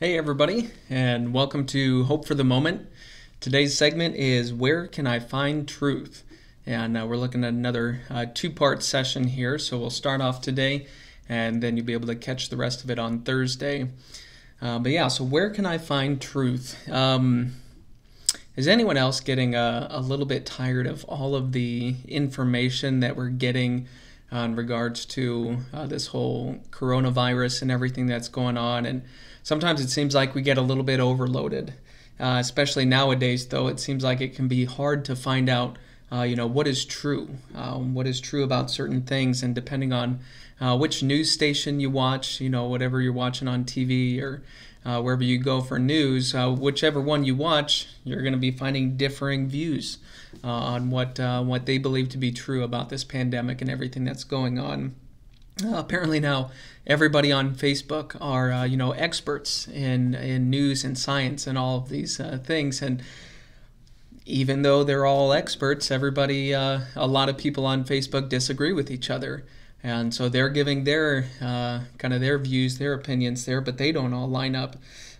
Hey, everybody, and welcome to Hope for the Moment. Today's segment is Where Can I Find Truth? And uh, we're looking at another uh, two part session here. So we'll start off today, and then you'll be able to catch the rest of it on Thursday. Uh, but yeah, so where can I find truth? Um, is anyone else getting a, a, little bit tired of all of the information that we're getting uh, in regards to uh, this whole coronavirus and everything that's going on? And sometimes it seems like we get a little bit overloaded. Uh, especially nowadays, though, it seems like it can be hard to find out, uh, you know, what is true, um, what is true about certain things, and depending on uh, which news station you watch, you know, whatever you're watching on TV or uh, wherever you go for news, uh, whichever one you watch, you're going to be finding differing views uh, on what what they believe to be true about this pandemic and everything that's going on. Uh, apparently now everybody on Facebook are uh, you know experts in in news and science and all of these uh, things and even though they're all experts everybody uh, a lot of people on Facebook disagree with each other and so they're giving their uh, kind of their views their opinions there but they don't all line up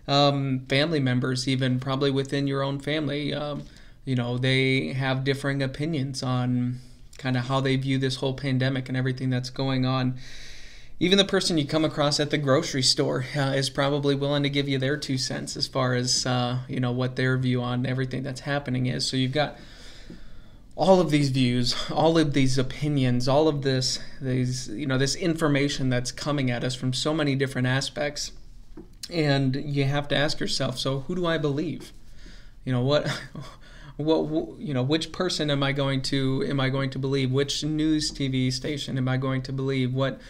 um, family members even probably within your own family um, you know they have differing opinions on kind of how they view this whole pandemic and everything that's going on. Even the person you come across at the grocery store uh, is probably willing to give you their two cents as far as uh, you know what their view on everything that's happening is. So you've got all of these views, all of these opinions, all of this these you know this information that's coming at us from so many different aspects, and you have to ask yourself, so who do I believe? You know what what you know which person am i going to am i going to believe? Which news tv station am i going to believe? What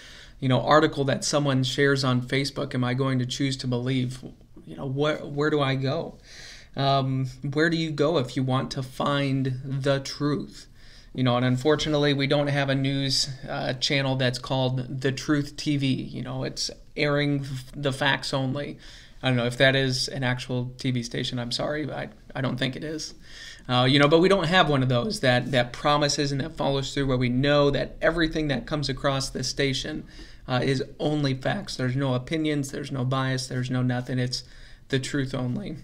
you know article that someone shares on facebook am i going to choose to believe? You know where where do i go um, where do you go if you want to find the truth you know and unfortunately we don't have a news uh, channel that's called the truth tv you know it's airing the facts only i don't know if that is an actual tv station i'm sorry but i, I don't think it is uh, you know, but we don't have one of those that that promises and that follows through, where we know that everything that comes across this station uh, is only facts. There's no opinions, there's no bias, there's no nothing. It's the truth only.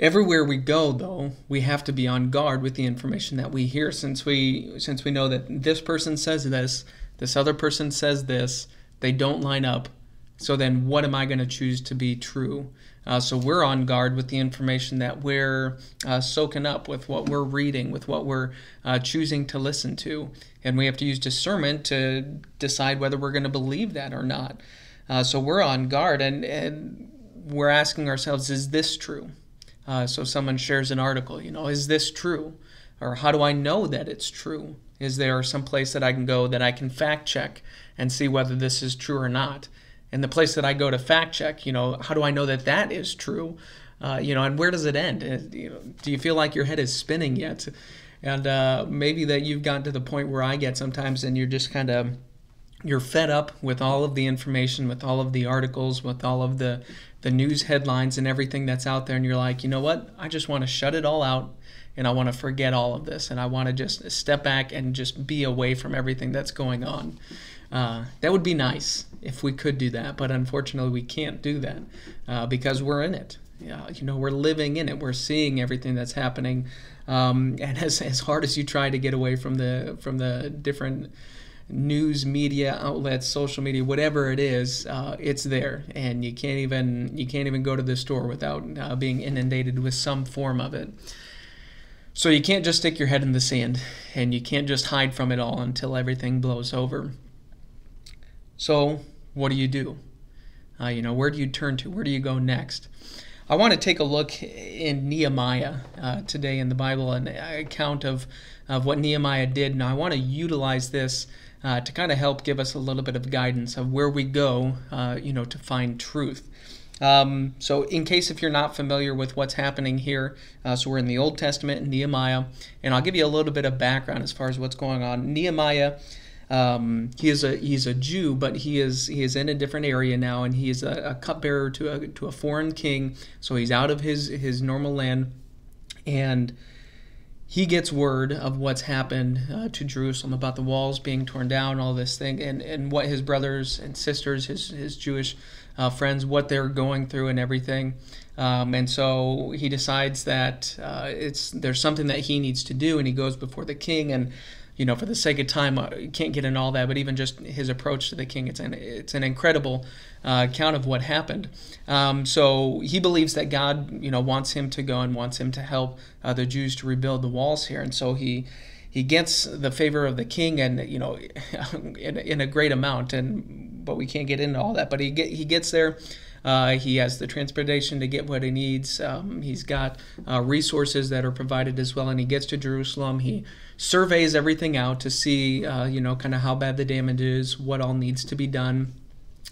Everywhere we go, though, we have to be on guard with the information that we hear, since we since we know that this person says this, this other person says this, they don't line up. So then, what am I going to choose to be true? Uh, so we're on guard with the information that we're uh, soaking up with what we're reading, with what we're uh, choosing to listen to. And we have to use discernment to decide whether we're going to believe that or not. Uh, so we're on guard and, and we're asking ourselves, is this true? Uh, so someone shares an article, you know, is this true? Or how do I know that it's true? Is there some place that I can go that I can fact check and see whether this is true or not? and the place that I go to fact check, you know, how do I know that that is true? Uh, you know, and where does it end? Uh, you know, do you feel like your head is spinning yet? And uh, maybe that you've gotten to the point where I get sometimes, and you're just kind of you're fed up with all of the information, with all of the articles, with all of the the news headlines and everything that's out there, and you're like, you know what? I just want to shut it all out, and I want to forget all of this, and I want to just step back and just be away from everything that's going on. Uh, that would be nice if we could do that, but unfortunately we can't do that uh, because we're in it. Yeah, you know, we're living in it. We're seeing everything that's happening, um, and as, as hard as you try to get away from the from the different news media outlets, social media, whatever it is, uh, it's there, and you can't even you can't even go to the store without uh, being inundated with some form of it. So you can't just stick your head in the sand, and you can't just hide from it all until everything blows over. So, what do you do? Uh, you know, where do you turn to? Where do you go next? I want to take a look in Nehemiah uh, today in the Bible, an account of, of what Nehemiah did. And I want to utilize this uh, to kind of help give us a little bit of guidance of where we go, uh, you know, to find truth. Um, so, in case if you're not familiar with what's happening here, uh, so we're in the Old Testament in Nehemiah, and I'll give you a little bit of background as far as what's going on. Nehemiah um, he is a he's a Jew, but he is he is in a different area now, and he is a, a cupbearer to a to a foreign king. So he's out of his his normal land, and he gets word of what's happened uh, to Jerusalem about the walls being torn down, all this thing, and, and what his brothers and sisters, his his Jewish uh, friends what they're going through and everything. Um, and so he decides that uh, it's there's something that he needs to do, and he goes before the king. And you know, for the sake of time, uh, you can't get into all that. But even just his approach to the king, it's an it's an incredible uh, account of what happened. Um, so he believes that God, you know, wants him to go and wants him to help uh, the Jews to rebuild the walls here. And so he he gets the favor of the king, and you know, in, in a great amount. And but we can't get into all that. But he get, he gets there. Uh, he has the transportation to get what he needs. Um, he's got uh, resources that are provided as well, and he gets to Jerusalem. He surveys everything out to see, uh, you know, kind of how bad the damage is, what all needs to be done.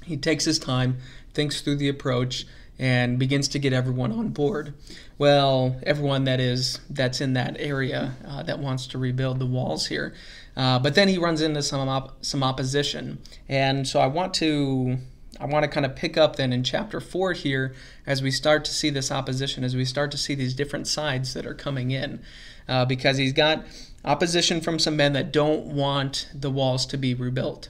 He takes his time, thinks through the approach, and begins to get everyone on board. Well, everyone that is that's in that area uh, that wants to rebuild the walls here. Uh, but then he runs into some op- some opposition, and so I want to I want to kind of pick up then in chapter 4 here as we start to see this opposition, as we start to see these different sides that are coming in. Uh, because he's got opposition from some men that don't want the walls to be rebuilt.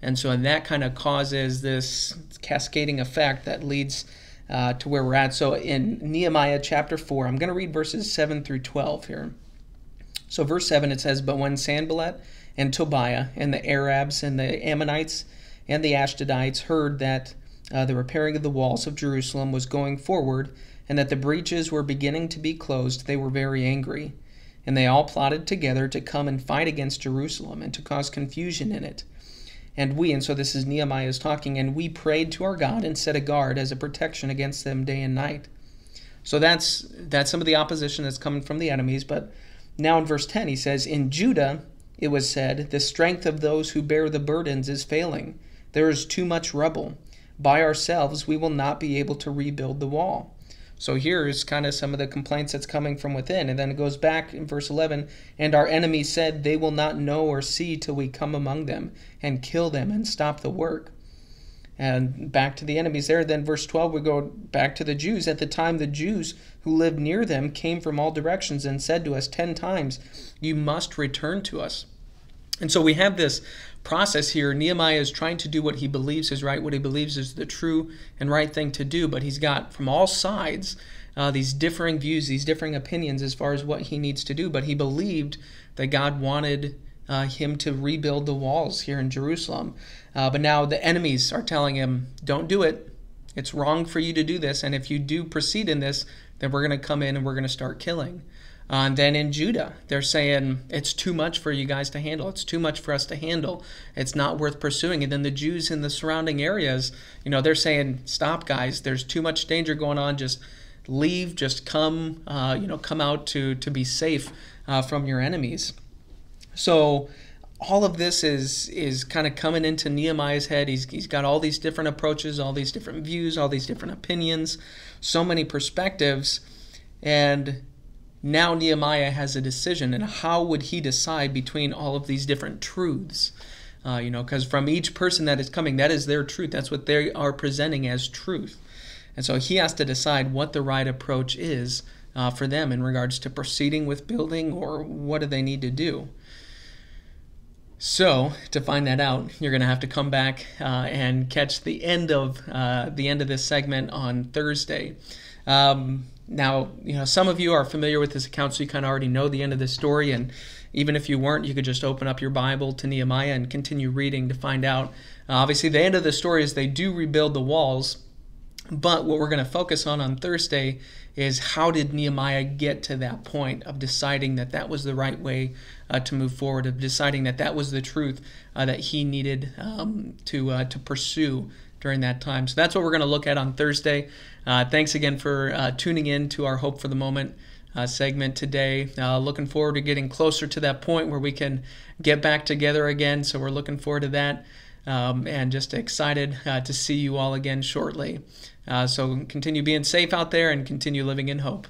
And so that kind of causes this cascading effect that leads uh, to where we're at. So in Nehemiah chapter 4, I'm going to read verses 7 through 12 here. So, verse 7 it says, But when Sanballat and Tobiah and the Arabs and the Ammonites and the Ashdodites heard that uh, the repairing of the walls of Jerusalem was going forward, and that the breaches were beginning to be closed, they were very angry. And they all plotted together to come and fight against Jerusalem and to cause confusion in it. And we, and so this is Nehemiah's talking, and we prayed to our God and set a guard as a protection against them day and night. So that's that's some of the opposition that's coming from the enemies. But now in verse 10, he says, In Judah it was said, The strength of those who bear the burdens is failing there is too much rubble. By ourselves, we will not be able to rebuild the wall. So here's kind of some of the complaints that's coming from within. And then it goes back in verse 11 And our enemies said, They will not know or see till we come among them and kill them and stop the work. And back to the enemies there. Then verse 12, we go back to the Jews. At the time, the Jews who lived near them came from all directions and said to us ten times, You must return to us. And so we have this process here. Nehemiah is trying to do what he believes is right, what he believes is the true and right thing to do, but he's got from all sides uh, these differing views, these differing opinions as far as what he needs to do. But he believed that God wanted uh, him to rebuild the walls here in Jerusalem. Uh, but now the enemies are telling him, don't do it. It's wrong for you to do this. And if you do proceed in this, then we're going to come in and we're going to start killing. Uh, and then in Judah, they're saying it's too much for you guys to handle. It's too much for us to handle. It's not worth pursuing. And then the Jews in the surrounding areas, you know, they're saying, stop, guys. There's too much danger going on. Just leave. Just come, uh, you know, come out to to be safe uh, from your enemies. So all of this is is kind of coming into Nehemiah's head. He's he's got all these different approaches, all these different views, all these different opinions, so many perspectives, and now Nehemiah has a decision, and how would he decide between all of these different truths? Uh, you know, because from each person that is coming, that is their truth. That's what they are presenting as truth. And so he has to decide what the right approach is uh, for them in regards to proceeding with building or what do they need to do. So to find that out, you're going to have to come back uh, and catch the end of uh, the end of this segment on Thursday. Um, now, you know, some of you are familiar with this account, so you kind of already know the end of this story. And even if you weren't, you could just open up your Bible to Nehemiah and continue reading to find out. Uh, obviously, the end of the story is they do rebuild the walls. But what we're going to focus on on Thursday is how did Nehemiah get to that point of deciding that that was the right way uh, to move forward, of deciding that that was the truth uh, that he needed um, to uh, to pursue during that time. So that's what we're going to look at on Thursday. Uh, thanks again for uh, tuning in to our Hope for the Moment uh, segment today. Uh, looking forward to getting closer to that point where we can get back together again. So we're looking forward to that um, and just excited uh, to see you all again shortly. Uh, so continue being safe out there and continue living in hope.